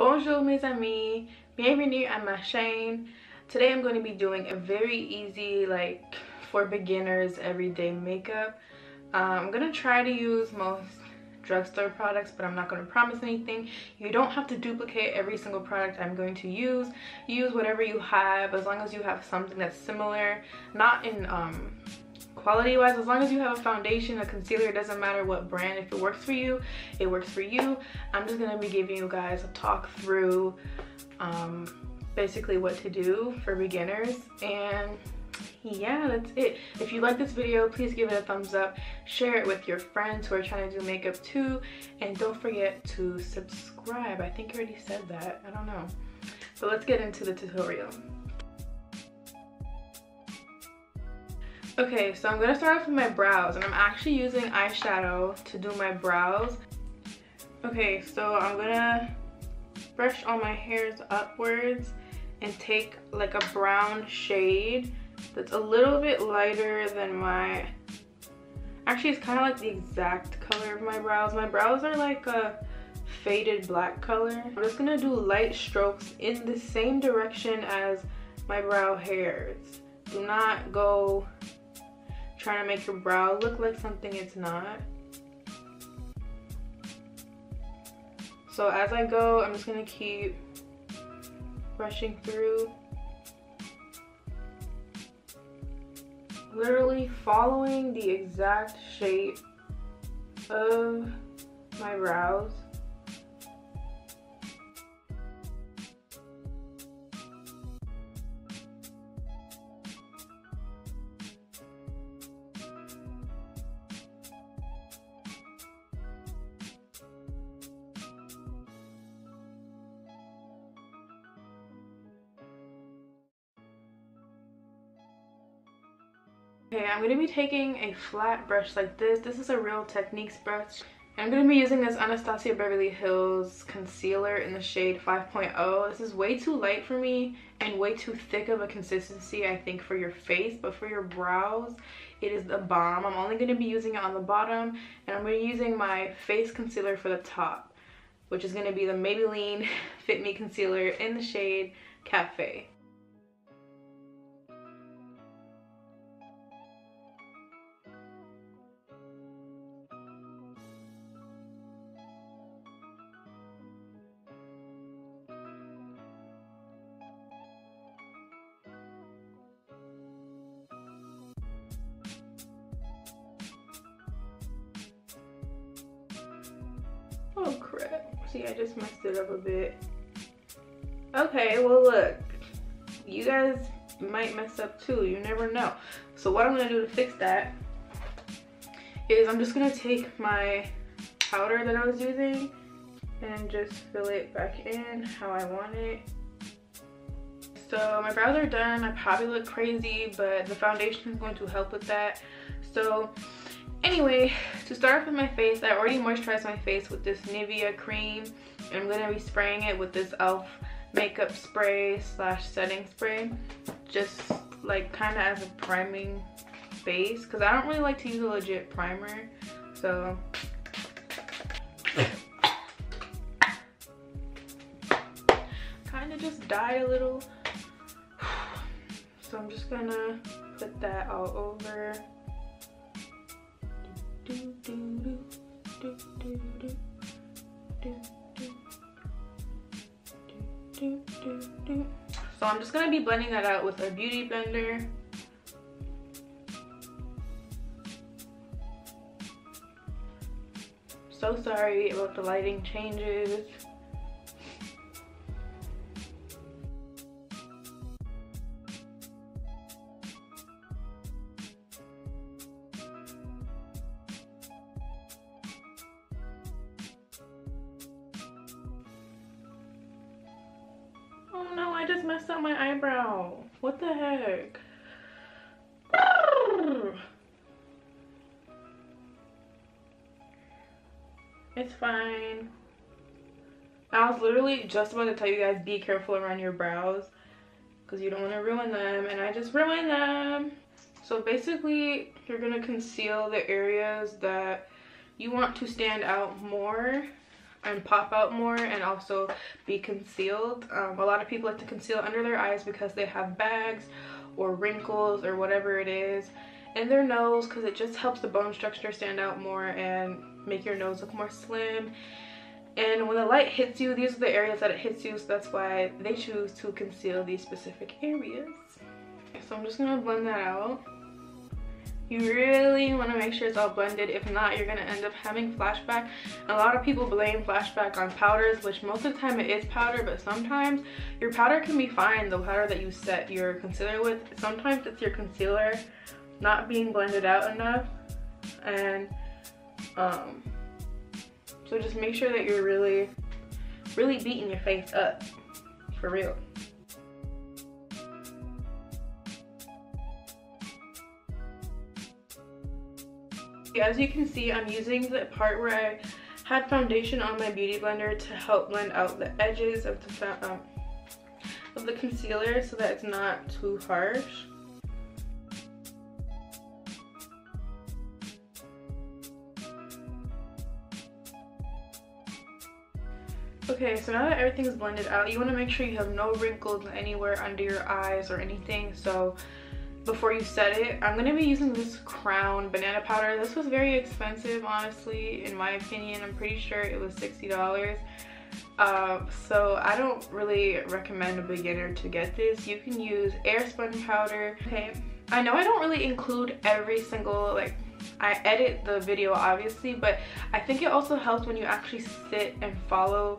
Bonjour mes amis, bienvenue à ma chaîne. Today I'm going to be doing a very easy like for beginners everyday makeup. Um, I'm going to try to use most drugstore products but I'm not going to promise anything. You don't have to duplicate every single product I'm going to use. Use whatever you have as long as you have something that's similar, not in um, quality wise as long as you have a foundation a concealer it doesn't matter what brand if it works for you it works for you. I'm just gonna be giving you guys a talk through um, basically what to do for beginners. And yeah that's it. If you like this video please give it a thumbs up. Share it with your friends who are trying to do makeup too. And don't forget to subscribe. I think i already said that. I don't know. But let's get into the tutorial Okay, so I'm gonna start off with my brows and I'm actually using eyeshadow to do my brows. Okay, so I'm gonna brush all my hairs upwards and take like a brown shade that's a little bit lighter than my, actually it's kind of like the exact color of my brows. My brows are like a faded black color. I'm just gonna do light strokes in the same direction as my brow hairs. Do not go trying to make your brow look like something it's not. So as I go, I'm just gonna keep brushing through. Literally following the exact shape of my brows. Okay, I'm going to be taking a flat brush like this. This is a Real Techniques brush. I'm going to be using this Anastasia Beverly Hills concealer in the shade 5.0. This is way too light for me and way too thick of a consistency I think for your face. But for your brows, it is the bomb. I'm only going to be using it on the bottom and I'm going to be using my face concealer for the top. Which is going to be the Maybelline Fit Me Concealer in the shade Cafe. Crap. See, I just messed it up a bit. Okay, well look. You guys might mess up too. You never know. So what I'm to do to fix that is I'm just to take my powder that I was using and just fill it back in how I want it. So my brows are done. I probably look crazy, but the foundation is going to help with that. So Anyway, to start off with my face, I already moisturized my face with this Nivea cream. I'm going to be spraying it with this e.l.f. makeup spray slash setting spray. Just like kind of as a priming base. Because I don't really like to use a legit primer. So kind of just dyed a little. So I'm just gonna put that all over. So I'm just gonna be blending that out with a beauty blender. So sorry about the lighting changes. Oh, I just messed up my eyebrow. What the heck? It's fine. I was literally just about to tell you guys be careful around your brows because you don't want to ruin them and I just ruined them. So basically you're going to conceal the areas that you want to stand out more and pop out more and also be concealed. Um, a lot of people like to conceal under their eyes because they have bags or wrinkles or whatever it is in their nose because it just helps the bone structure stand out more and make your nose look more slim. And when the light hits you these are the areas that it hits you so that's why they choose to conceal these specific areas. So i'm just gonna blend that out you really want to make sure it's all blended. If not you're going to end up having flashback. A lot of people blame flashback on powders which most of the time it is powder but sometimes your powder can be fine the powder that you set your concealer with. Sometimes it's your concealer not being blended out enough and um so just make sure that you're really really beating your face up for real As you can see, I'm using the part where I had foundation on my beauty blender to help blend out the edges of the, um, of the concealer so that it's not too harsh. Okay, so now that everything's blended out, you want to make sure you have no wrinkles anywhere under your eyes or anything. So before you set it i'm to be using this crown banana powder. This was very expensive honestly in my opinion. I'm pretty sure it was 60 dollars. Uh, so i don't really recommend a beginner to get this. You can use airspun powder okay? I know i don't really include every single like I edit the video obviously but I think it also helps when you actually sit and follow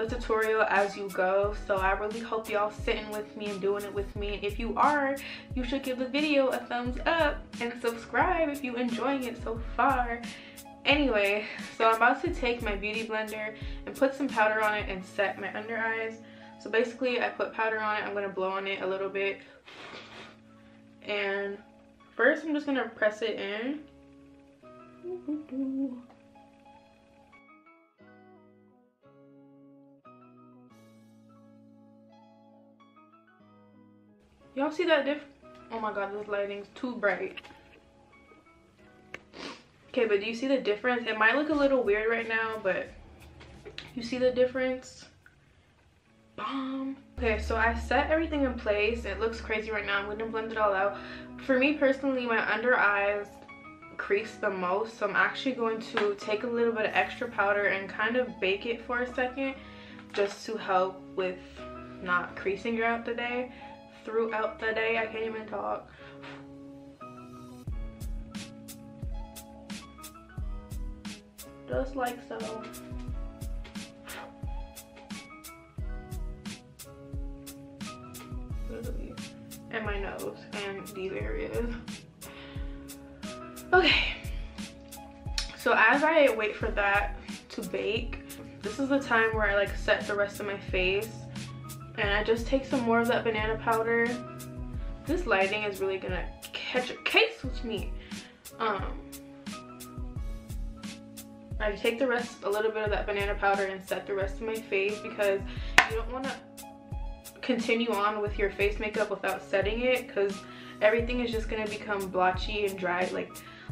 the tutorial as you go. So i really hope y'all sitting with me and doing it with me. And if you are you should give the video a thumbs up and subscribe if you're enjoying it so far. Anyway so i'm about to take my beauty blender and put some powder on it and set my under eyes. So basically i put powder on it. I'm going to blow on it a little bit. And first i'm just going to press it in Y'all see that diff? Oh my god, this lighting's too bright. Okay, but do you see the difference? It might look a little weird right now, but you see the difference? Bomb. Okay, so I set everything in place. It looks crazy right now. I'm to blend it all out. For me personally, my under eyes crease the most. So I'm actually going to take a little bit of extra powder and kind of bake it for a second just to help with not creasing throughout the day throughout the day. I can't even talk. Just like so. And my nose and these areas. Okay. So as I wait for that to bake, this is the time where I like set the rest of my face and I just take some more of that banana powder. This lighting is really gonna catch a case with me. Um, I take the rest, a little bit of that banana powder and set the rest of my face because you don't wanna continue on with your face makeup without setting it because everything is just gonna become blotchy and dry. Like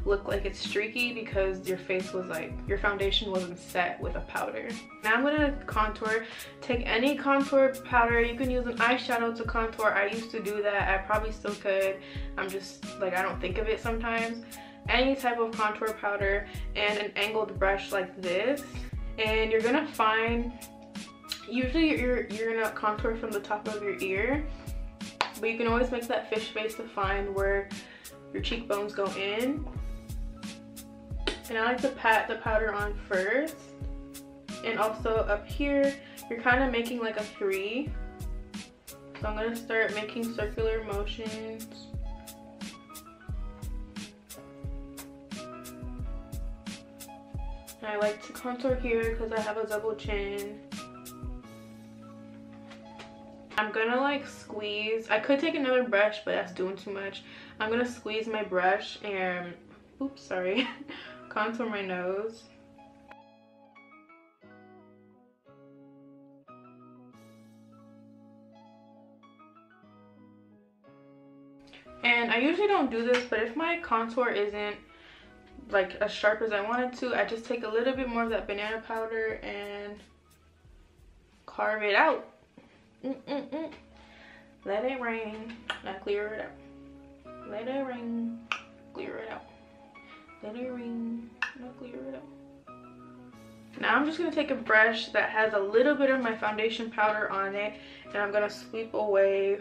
look like it's streaky because your face was like, your foundation wasn't set with a powder. Now I'm gonna contour. Take any contour powder. You can use an eyeshadow to contour. I used to do that. I probably still could. I'm just like, I don't think of it sometimes. Any type of contour powder and an angled brush like this. And you're gonna find, usually you're, you're gonna contour from the top of your ear. But you can always make that fish face to find where your cheekbones go in and I like to pat the powder on first. And also up here, you're kind of making like a three. So I'm gonna start making circular motions. And I like to contour here because I have a double chin. I'm gonna like squeeze. I could take another brush, but that's doing too much. I'm gonna squeeze my brush and, oops, sorry. contour my nose. And I usually don't do this, but if my contour isn't like as sharp as I wanted to, I just take a little bit more of that banana powder and carve it out. Mm -mm -mm. Let it rain. I clear it out. Let it rain. Clear it out. It rain. Now clear it out. Now I'm just going to take a brush that has a little bit of my foundation powder on it and I'm going to sweep away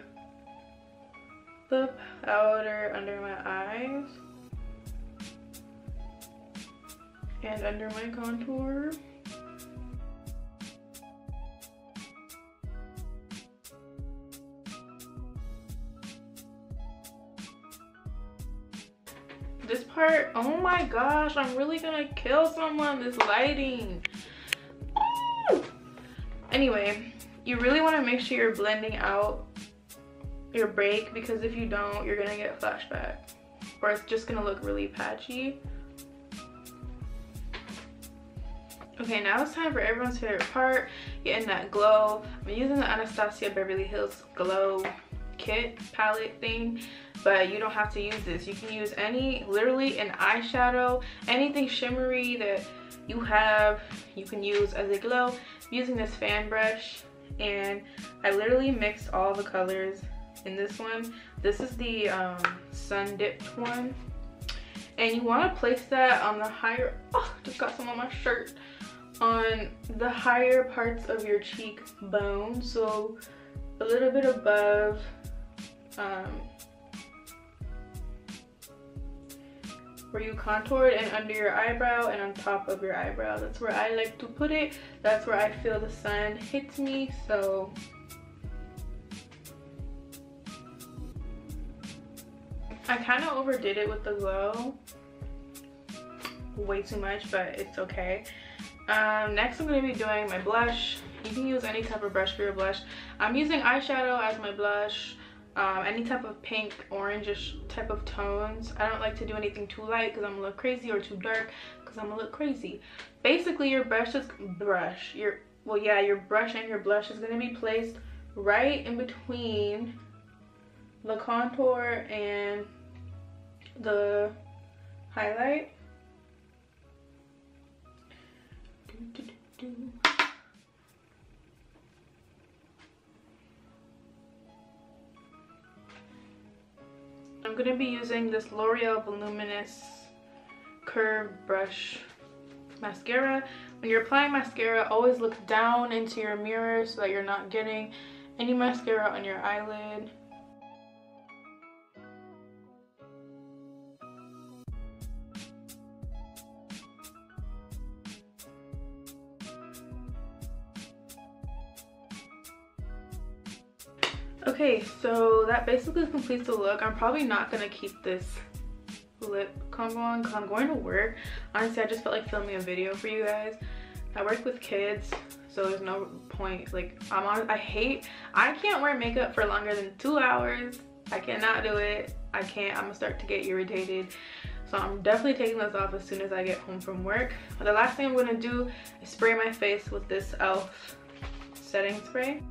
the powder under my eyes and under my contour. Part, oh my gosh, I'm really gonna kill someone, this lighting. Anyway, you really wanna make sure you're blending out your break because if you don't, you're gonna get flashback or it's just gonna look really patchy. Okay, now it's time for everyone's favorite part, getting that glow. I'm using the Anastasia Beverly Hills Glow Kit palette thing but you don't have to use this. You can use any, literally an eyeshadow, anything shimmery that you have, you can use as a glow. Using this fan brush and I literally mixed all the colors in this one. This is the um, sun dipped one. And you want to place that on the higher, oh, just got some on my shirt, on the higher parts of your cheekbone. So a little bit above um, where you contoured and under your eyebrow and on top of your eyebrow. That's where I like to put it. That's where I feel the sun hits me. So I kind of overdid it with the glow. Way too much, but it's okay. Um, next I'm going to be doing my blush. You can use any type of brush for your blush. I'm using eyeshadow as my blush um, any type of pink, orangish type of tones. I don't like to do anything too light because I'm gonna look crazy or too dark because I'm gonna look crazy. Basically, your brush is brush. Your well, yeah, your brush and your blush is gonna be placed right in between the contour and the highlight. Do, do, do, going to be using this L'Oreal Voluminous Curve Brush Mascara. When you're applying mascara, always look down into your mirror so that you're not getting any mascara on your eyelid. Okay, so that basically completes the look. I'm probably not to keep this lip combo on because I'm going to work. Honestly, I just felt like filming a video for you guys. I work with kids, so there's no point. Like, I'm on, I hate, I can't wear makeup for longer than two hours. I cannot do it. I can't, I'm gonna start to get irritated. So I'm definitely taking this off as soon as I get home from work. But the last thing I'm gonna do is spray my face with this e.l.f. setting spray.